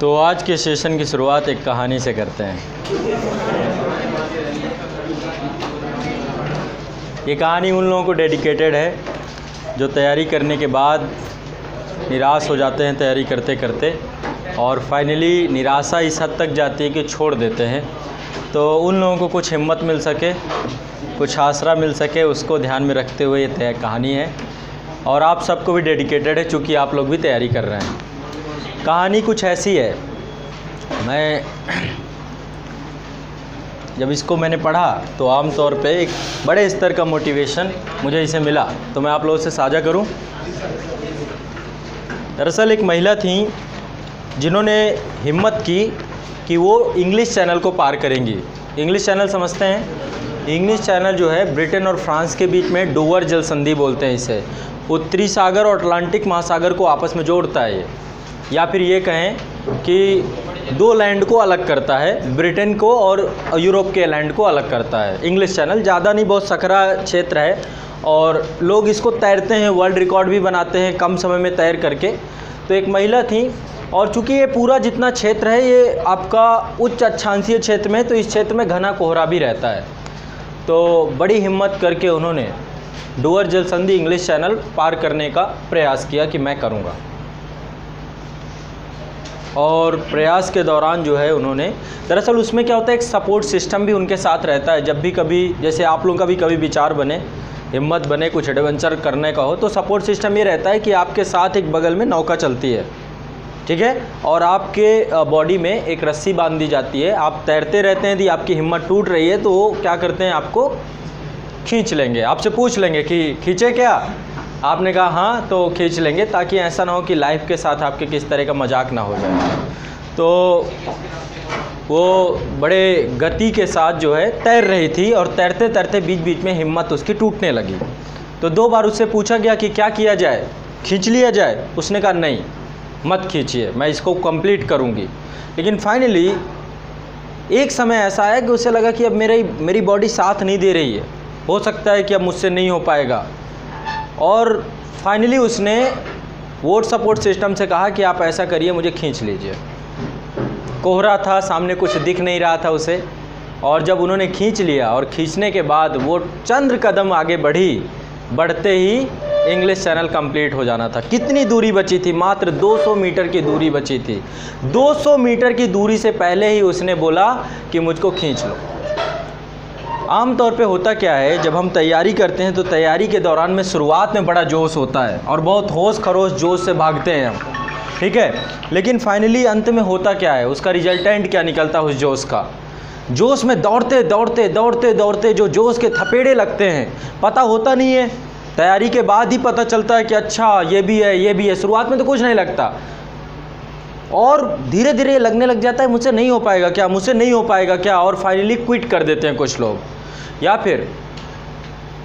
तो आज के सेशन की शुरुआत एक कहानी से करते हैं। ये कहानी उन लोगों को डेडिकेटेड है, जो तैयारी करने के बाद निराश हो जाते हैं तैयारी करते करते और फाइनली निराशा इस हद तक जाती है कि छोड़ देते हैं। तो उन लोगों को कुछ हिम्मत मिल सके, कुछ आसरा मिल सके, उसको ध्यान में रखते हुए ये कहानी है। और आप सबको भी डेडिकेटेड है, चूँकि आप लोग भी तैयारी कर रहे हैं। कहानी कुछ ऐसी है। मैं जब इसको मैंने पढ़ा तो आम तौर पे एक बड़े स्तर का मोटिवेशन मुझे इसे मिला। तो मैं आप लोगों से साझा करूँ। दरअसल एक महिला थी, जिन्होंने हिम्मत की कि वो इंग्लिश चैनल को पार करेंगी। इंग्लिश चैनल समझते हैं? इंग्लिश चैनल जो है ब्रिटेन और फ्रांस के बीच में डोवर जल संधि बोलते हैं इसे। उत्तरी सागर और अटलांटिक महासागर को आपस में जोड़ता है ये। या फिर ये कहें कि दो लैंड को अलग करता है ब्रिटेन को और यूरोप के लैंड को अलग करता है। इंग्लिश चैनल ज़्यादा नहीं, बहुत सकरा क्षेत्र है और लोग इसको तैरते हैं वर्ल्ड रिकॉर्ड भी बनाते हैं कम समय में तैर करके। तो एक महिला थी और चूँकि ये पूरा जितना क्षेत्र है, ये आपका उच्च अच्छांशीय क्षेत्र में तो इस क्षेत्र में घना कोहरा भी रहता है। तो बड़ी हिम्मत करके उन्होंने डोअर जल संधि इंग्लिश चैनल पार करने का प्रयास किया कि मैं करूँगा। और प्रयास के दौरान जो है उन्होंने, दरअसल उसमें क्या होता है, एक सपोर्ट सिस्टम भी उनके साथ रहता है। जब भी कभी, जैसे आप लोगों का भी कभी विचार बने, हिम्मत बने, कुछ एडवेंचर करने का हो तो सपोर्ट सिस्टम ये रहता है कि आपके साथ एक बगल में नौका चलती है। ठीक है? और आपके बॉडी में एक रस्सी बाँध दी जाती है। आप तैरते रहते हैं, यदि आपकी हिम्मत टूट रही है तो वो क्या करते हैं, आपको खींच लेंगे। आपसे पूछ लेंगे कि, खींचे क्या? आपने कहा हाँ तो खींच लेंगे ताकि ऐसा ना हो कि लाइफ के साथ आपके किस तरह का मज़ाक ना हो जाए। तो वो बड़े गति के साथ जो है तैर रही थी और तैरते तैरते बीच बीच में हिम्मत उसकी टूटने लगी। तो दो बार उससे पूछा गया कि क्या किया जाए? खींच लिया जाए? उसने कहा, नहीं, मत खींचिए, मैं इसको कंप्लीट करूँगी। लेकिन फाइनली एक समय ऐसा है कि उसे लगा कि अब मेरी मेरी बॉडी साथ नहीं दे रही है। हो सकता है कि अब मुझसे नहीं हो पाएगा। और फाइनली उसने वोट सपोर्ट सिस्टम से कहा कि आप ऐसा करिए, मुझे खींच लीजिए। कोहरा था, सामने कुछ दिख नहीं रहा था उसे। और जब उन्होंने खींच लिया और खींचने के बाद वो चंद्र कदम आगे बढ़ी, बढ़ते ही इंग्लिश चैनल कंप्लीट हो जाना था। कितनी दूरी बची थी? मात्र 200 मीटर की दूरी बची थी। 200 मीटर की दूरी से पहले ही उसने बोला कि मुझको खींच लो। आम तौर पे होता क्या है, जब हम तैयारी करते हैं तो तैयारी के दौरान में शुरुआत में बड़ा जोश होता है और बहुत होश खरोश जोश से भागते हैं हम। ठीक है? लेकिन फाइनली अंत में होता क्या है, उसका रिजल्टेंट क्या निकलता है उस जोश का? जोश में दौड़ते दौड़ते दौड़ते दौड़ते जो जोश के थपेड़े लगते हैं, पता होता नहीं है। तैयारी के बाद ही पता चलता है कि अच्छा ये भी है, ये भी है। शुरुआत में तो कुछ नहीं लगता। और धीरे धीरे लगने लग जाता है, मुझसे नहीं हो पाएगा क्या, मुझसे नहीं हो पाएगा क्या, और फाइनली क्विट कर देते हैं कुछ लोग। या फिर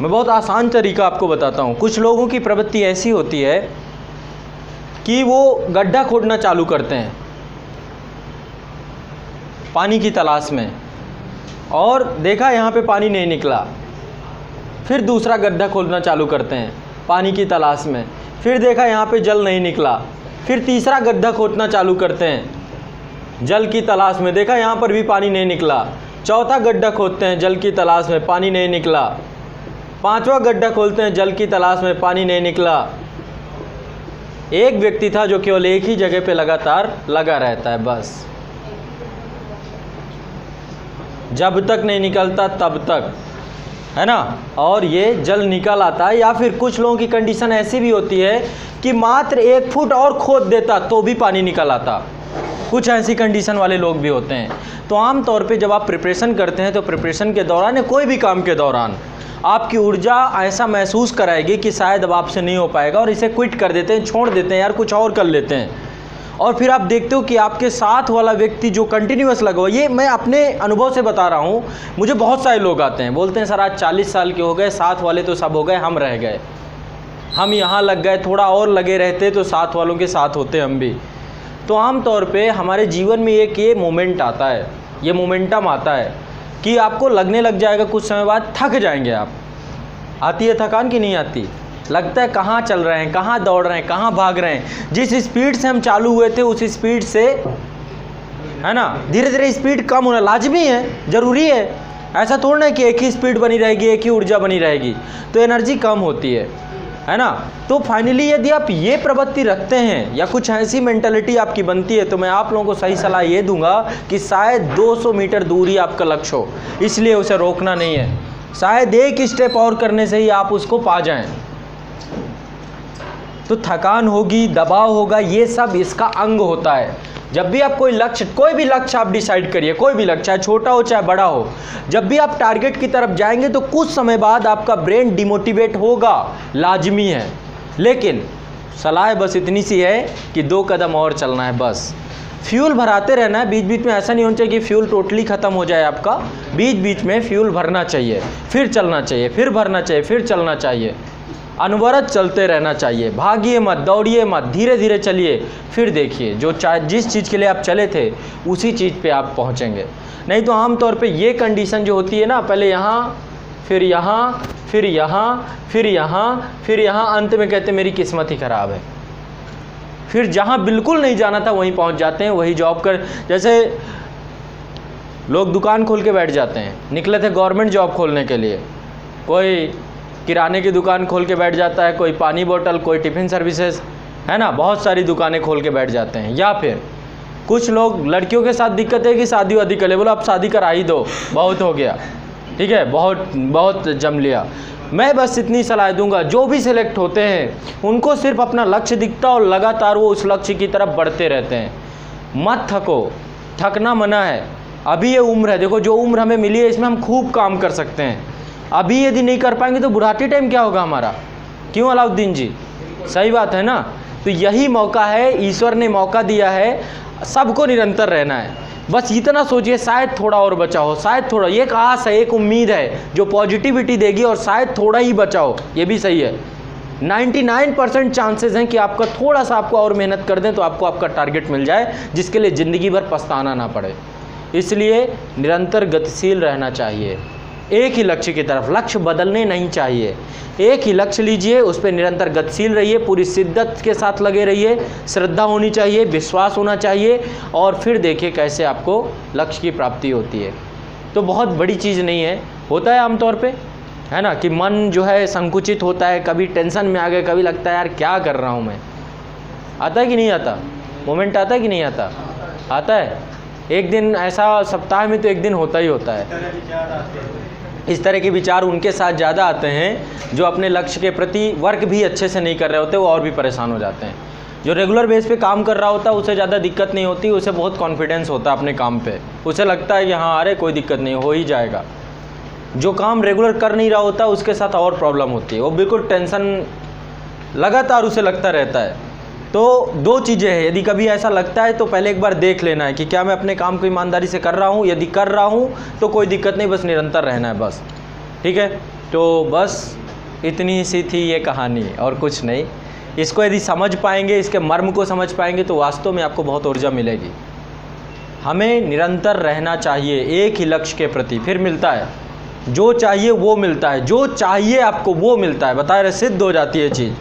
मैं बहुत आसान तरीका आपको बताता हूँ। कुछ लोगों की प्रवृत्ति ऐसी होती है कि वो गड्ढा खोदना चालू करते हैं, पानी की तलाश में, और देखा यहाँ पे पानी नहीं निकला, फिर दूसरा गड्ढा खोदना चालू करते हैं, पानी की तलाश में, फिर देखा यहाँ पे जल नहीं निकला, फिर तीसरा गड्ढा खोदना चालू करते हैं, जल की तलाश में, देखा यहाँ पर भी पानी नहीं निकला चौथा गड्ढा खोदते हैं, जल की तलाश में पानी नहीं निकला। पांचवा गड्ढा खोलते हैं, जल की तलाश में पानी नहीं निकला। एक व्यक्ति था जो केवल एक ही जगह पे लगातार लगा रहता है, बस। जब तक नहीं निकलता, तब तक। है ना? और ये जल निकल आता है, या फिर कुछ लोगों की कंडीशन ऐसी भी होती है कि मात्र एक फुट और खोद देता तो भी पानी निकल आता। कुछ ऐसी कंडीशन वाले लोग भी होते हैं। तो आम तौर पे जब आप प्रिपरेशन करते हैं तो प्रिपरेशन के दौरान या कोई भी काम के दौरान, आपकी ऊर्जा ऐसा महसूस कराएगी कि शायद अब आपसे नहीं हो पाएगा और इसे क्विट कर देते हैं, छोड़ देते हैं, यार कुछ और कर लेते हैं। और फिर आप देखते हो कि आपके साथ वाला व्यक्ति जो कंटिन्यूस लगा हुआ ये मैं अपने अनुभव से बता रहा हूँ, मुझे बहुत सारे लोग आते हैं। बोलते हैं, सर, आज चालीस साल के हो गए, साथ वाले तो सब हो गए, हम रह गए। हम यहाँ लग गए, थोड़ा और लगे रहते तो साथ वालों के साथ होते हम भी। तो आम तौर पे हमारे जीवन में एक ये मोमेंट आता है, ये मोमेंटम आता है कि आपको लगने लग जाएगा कुछ समय बाद थक जाएँगे आप। आती है थकान कि नहीं आती? लगता है कहाँ चल रहे हैं, कहाँ दौड़ रहे हैं, कहाँ भाग रहे हैं? जिस स्पीड से हम चालू हुए थे, उस स्पीड से, है ना? धीरे धीरे स्पीड कम होना लाजमी है, ज़रूरी है। ऐसा थोड़ा ना कि एक ही स्पीड बनी रहेगी, एक ही ऊर्जा बनी रहेगी। तो एनर्जी कम होती है। है ना? तो फाइनली यदि आप ये प्रवृत्ति रखते हैं, या कुछ ऐसी मेंटेलिटी आपकी बनती है तो मैं आप लोगों को सही सलाह ये दूँगा कि शायद 200 मीटर दूरी आपका लक्ष्य हो, इसलिए उसे रोकना नहीं है। शायद एक स्टेप और करने से ही आप उसको पा जाएँ। तो थकान होगी, दबाव होगा, ये सब इसका अंग होता है। जब भी आप कोई लक्ष्य, कोई भी लक्ष्य आप डिसाइड करिए, कोई भी लक्ष्य, चाहे छोटा हो, चाहे बड़ा हो, जब भी आप टारगेट की तरफ़ जाएँगे तो कुछ समय बाद आपका ब्रेन डिमोटिवेट होगा, लाजमी है। लेकिन सलाह बस इतनी सी है कि दो कदम और चलना है, बस। फ्यूल भराते रहना है बीच बीच में ऐसा नहीं होना चाहिए कि फ्यूल टोटली ख़त्म हो जाए आपका। बीच बीच में फ्यूल भरना चाहिए, फिर चलना चाहिए, फिर भरना चाहिए, फिर चलना चाहिए। अनवरत चलते रहना चाहिए। भागिए मत, दौड़िए मत धीरे धीरे चलिए। फिर देखिए, जो चाहे जिस चीज़ के लिए आप चले थे, उसी चीज़ पे आप पहुँचेंगे। नहीं तो आमतौर पे ये कंडीशन जो होती है ना, पहले यहाँ, फिर यहाँ फिर यहाँ फिर यहाँ फिर यहाँ, अंत में कहते मेरी किस्मत ही ख़राब है। फिर जहाँ बिल्कुल नहीं जाना था, वहीं पहुँच जाते हैं, वही जॉब कर, जैसे लोग दुकान खोल के बैठ जाते हैं। निकले थे गवर्नमेंट जॉब खोलने के लिए। कोई किराने की दुकान खोल के बैठ जाता है, कोई पानी बोतल, कोई टिफ़िन सर्विसेज़ है ना? बहुत सारी दुकानें खोल के बैठ जाते हैं। या फिर कुछ लोग लड़कियों के साथ दिक्कत है कि शादी वादी कर ले, बोलो आप शादी करा ही दो। बहुत हो गया। ठीक है? बहुत बहुत जम लिया। मैं बस इतनी सलाह दूँगा, जो भी सिलेक्ट होते हैं, उनको सिर्फ़ अपना लक्ष्य दिखता और लगातार वो उस लक्ष्य की तरफ़ बढ़ते रहते हैं। मत थको। थकना मना है। अभी ये उम्र है। देखो, जो उम्र हमें मिली है, इसमें हम खूब काम कर सकते हैं। अभी यदि नहीं कर पाएँगे तो बुढ़ाते टाइम क्या होगा हमारा? क्यों अलाउद्दीन जी? सही बात है ना? तो यही मौका है, ईश्वर ने मौका दिया है, सबको निरंतर रहना है। बस इतना सोचिए, शायद थोड़ा और बचाओ, शायद थोड़ा। एक आस है, एक उम्मीद है, जो पॉजिटिविटी देगी और शायद थोड़ा ही बचाओ। ये भी सही है। 99 परसेंट चांसेस हैं कि आपका थोड़ा सा आपको और मेहनत कर दें तो आपको आपका टारगेट मिल जाए, जिसके लिए ज़िंदगी भर पछताना ना पड़े। इसलिए निरंतर गतिशील रहना चाहिए। एक ही लक्ष्य की तरफ़। लक्ष्य बदलने नहीं चाहिए। एक ही लक्ष्य लीजिए, उस पर निरंतर गतिशील रहिए, पूरी शिद्दत के साथ लगे रहिए। श्रद्धा होनी चाहिए, विश्वास होना चाहिए, और फिर देखिए कैसे आपको लक्ष्य की प्राप्ति होती है। तो बहुत बड़ी चीज़ नहीं है। होता है आमतौर पे, है ना? कि मन जो है, संकुचित होता है, कभी टेंशन में आ गए, कभी लगता है, यार, क्या कर रहा हूँ मैं? आता है कि नहीं आता? मोमेंट आता है कि नहीं आता? आता है। एक दिन, ऐसा सप्ताह में तो एक दिन होता ही होता है। इस तरह के विचार उनके साथ ज़्यादा आते हैं, जो अपने लक्ष्य के प्रति वर्क भी अच्छे से नहीं कर रहे होते, वो और भी परेशान हो जाते हैं। जो रेगुलर बेस पे काम कर रहा होता है उसे ज़्यादा दिक्कत नहीं होती, उसे बहुत कॉन्फिडेंस होता है अपने काम पे। उसे लगता है कि हाँ अरे कोई दिक्कत नहीं, हो ही जाएगा। जो काम रेगुलर कर नहीं रहा होता, उसके साथ और प्रॉब्लम होती है। वो बिल्कुल टेंशन लगातार उसे लगता रहता है। तो दो चीज़ें हैं। यदि कभी ऐसा लगता है तो पहले एक बार देख लेना है कि क्या मैं अपने काम को ईमानदारी से कर रहा हूँ। यदि कर रहा हूँ तो कोई दिक्कत नहीं, बस निरंतर रहना है, बस। ठीक है? तो बस इतनी सी थी ये कहानी और कुछ नहीं। इसको यदि समझ पाएँगे, इसके मर्म को समझ पाएँगे तो वास्तव में आपको बहुत ऊर्जा मिलेगी। हमें निरंतर रहना चाहिए, एक ही लक्ष्य के प्रति। फिर मिलता है। जो चाहिए वो मिलता है। जो चाहिए आपको वो मिलता है। बता रहे, सिद्ध हो जाती है चीज़।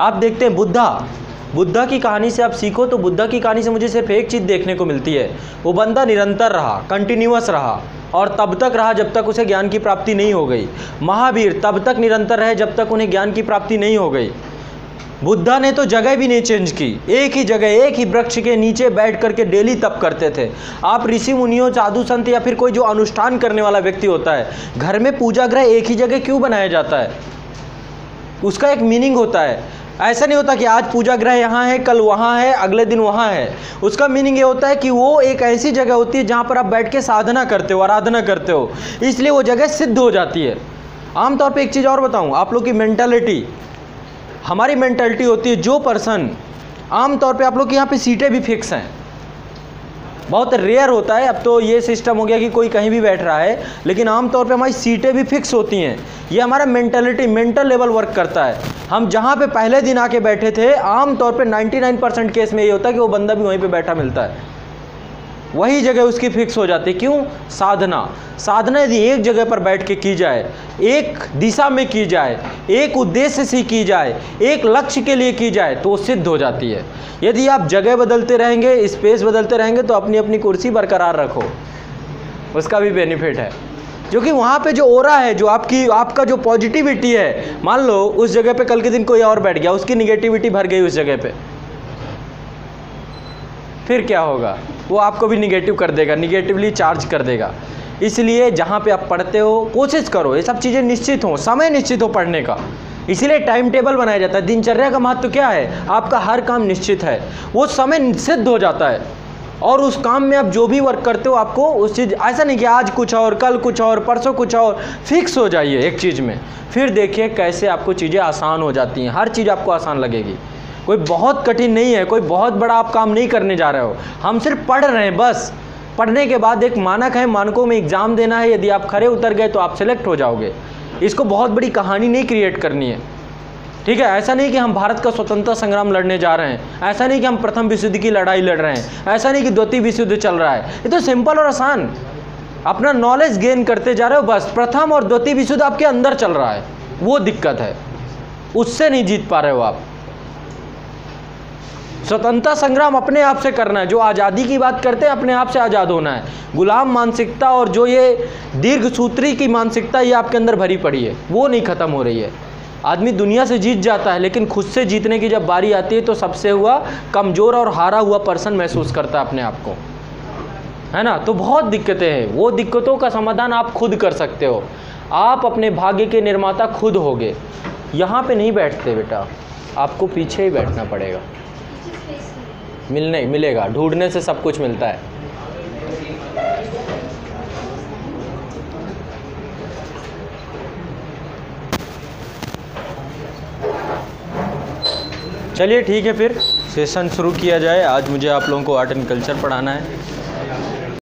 आप देखते हैं बुद्धा बुद्धा की कहानी से आप सीखो तो बुद्धा की कहानी से मुझे सिर्फ़ एक चीज़ देखने को मिलती है। वो बंदा निरंतर रहा कंटिन्यूस रहा और तब तक रहा जब तक उसे ज्ञान की प्राप्ति नहीं हो गई। महावीर तब तक निरंतर रहे जब तक उन्हें ज्ञान की प्राप्ति नहीं हो गई। बुद्धा ने तो जगह भी नहीं चेंज की। एक ही जगह, एक ही वृक्ष के नीचे बैठ करके डेली तप करते थे। आप ऋषि मुनियों, साधु संत या फिर कोई जो अनुष्ठान करने वाला व्यक्ति होता है, घर में पूजा ग्रह एक ही जगह क्यों बनाया जाता है? उसका एक मीनिंग होता है। ऐसा नहीं होता कि आज पूजा ग्रह यहाँ है, कल वहाँ है, अगले दिन वहाँ है। उसका मीनिंग ये होता है कि वो एक ऐसी जगह होती है जहाँ पर आप बैठ के साधना करते हो, आराधना करते हो। इसलिए वो जगह सिद्ध हो जाती है। आमतौर पर एक चीज़ और बताऊँ, आप लोग की मैंटेलिटी हमारी मैंटेलिटी होती है जो पर्सन आमतौर पर आप लोग के यहाँ पर सीटें भी फिक्स हैं। बहुत रेयर होता है। अब तो ये सिस्टम हो गया कि कोई कहीं भी बैठ रहा है, लेकिन आमतौर पे हमारी सीटें भी फिक्स होती हैं। ये हमारा मेंटेलिटी मेंटल लेवल वर्क करता है। हम जहाँ पे पहले दिन आके बैठे थे, आमतौर पे 99 परसेंट केस में ये होता है कि वो बंदा भी वहीं पे बैठा मिलता है। वही जगह उसकी फिक्स हो जाती है। क्यों? साधना। साधना यदि एक जगह पर बैठ के की जाए, एक दिशा में की जाए, एक उद्देश्य से की जाए, एक लक्ष्य के लिए की जाए तो वो सिद्ध हो जाती है। यदि आप जगह बदलते रहेंगे स्पेस बदलते रहेंगे तो अपनी अपनी कुर्सी बरकरार रखो। उसका भी बेनिफिट है। जो कि वहाँ पे जो ओरा है, जो आपकी, आपका जो पॉजिटिविटी है, मान लो उस जगह पे कल के दिन कोई और बैठ गया, उसकी निगेटिविटी भर गई उस जगह पे। फिर क्या होगा? वो आपको भी निगेटिव कर देगा निगेटिवली चार्ज कर देगा। इसलिए जहाँ पे आप पढ़ते हो, कोशिश करो, ये सब चीज़ें निश्चित हो, समय निश्चित हो पढ़ने का। इसीलिए टाइम टेबल बनाया जाता है। दिनचर्या का महत्व क्या है? आपका हर काम निश्चित है। वो समय सिद्ध हो जाता है। और उस काम में आप जो भी वर्क करते हो, आपको उस चीज़, ऐसा नहीं कि आज कुछ और, कल कुछ और, परसों कुछ और फिक्स हो जाइए एक चीज़ में। फिर देखिए कैसे आपको चीज़ें आसान हो जाती हैं। हर चीज़ आपको आसान लगेगी। कोई बहुत कठिन नहीं है, कोई बहुत बड़ा आप काम नहीं करने जा रहे हो। हम सिर्फ़ पढ़ रहे हैं, बस। पढ़ने के बाद एक मानक है, मानकों में एग्ज़ाम देना है, यदि आप खड़े उतर गए तो आप सेलेक्ट हो जाओगे। इसको बहुत बड़ी कहानी नहीं क्रिएट करनी है। ठीक है, ऐसा नहीं कि हम भारत का स्वतंत्रता संग्राम लड़ने जा रहे हैं। ऐसा नहीं कि हम प्रथम विश्व युद्ध की लड़ाई लड़ रहे हैं। ऐसा नहीं कि द्वितीय विश्व युद्ध चल रहा है। ये तो सिंपल और आसान। अपना नॉलेज गेन करते जा रहे हो, बस। प्रथम और द्वितीय विश्व युद्ध आपके अंदर चल रहा है। वो दिक्कत है। उससे नहीं जीत पा रहे हो आप। स्वतंत्रता संग्राम अपने आप से करना है। जो आज़ादी की बात करते हैं, अपने आप से आज़ाद होना है। गुलाम मानसिकता और जो ये दीर्घ सूत्री की मानसिकता ये आपके अंदर भरी पड़ी है, वो नहीं ख़त्म हो रही है। आदमी दुनिया से जीत जाता है, लेकिन खुद से जीतने की जब बारी आती है तो सबसे हुआ कमज़ोर और हारा हुआ पर्सन महसूस करता है अपने आप को। है ना? तो बहुत दिक्कतें हैं। वो दिक्कतों का समाधान आप खुद कर सकते हो। आप अपने भाग्य के निर्माता खुद होगे। यहाँ पे नहीं बैठते बेटा। आपको पीछे ही बैठना पड़ेगा। मिलने मिलेगा। ढूँढने से सब कुछ मिलता है। चलिए ठीक है फिर। सेशन शुरू किया जाए। आज मुझे आप लोगों को आर्ट एंड कल्चर पढ़ाना है।